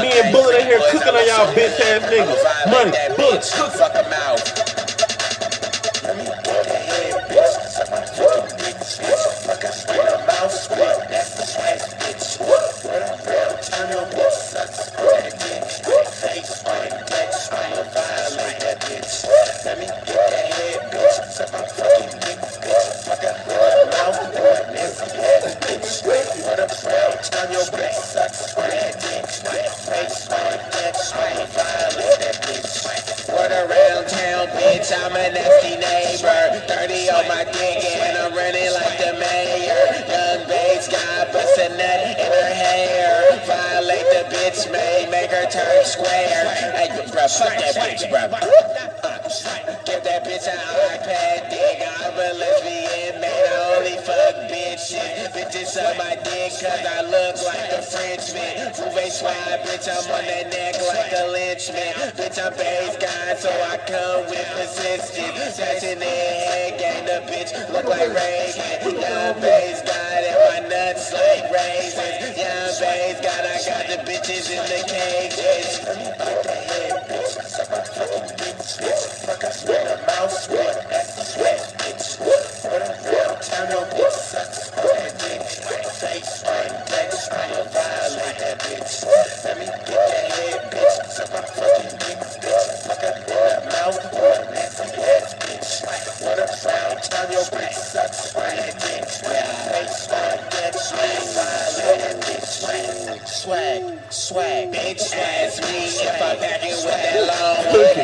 Me and Bullet in here cooking on y'all bitch ass niggas. Money, Bullet, cook. Fuck them out. Let me get that bitch, I'm a nasty neighbor. 30 on my dick and I'm running like the mayor. Young bass got bust a nut in her hair. Violate the bitch, may make her turn square. Hey, bro, fuck that bitch, bro. Give that bitch an fuck bitches. On my dick, cause I look like a Frenchman. Rouge swine, bitch, I'm on that neck like a lynchman. Bitch, I'm bass guy, so I come with persistence. Touching their head, gang the bitch, look like Reagan. Young base guy, and my nuts like raisins. Young base guy, I got the bitches in the cages. swag, swag, big swag. Me if I'm it, with that long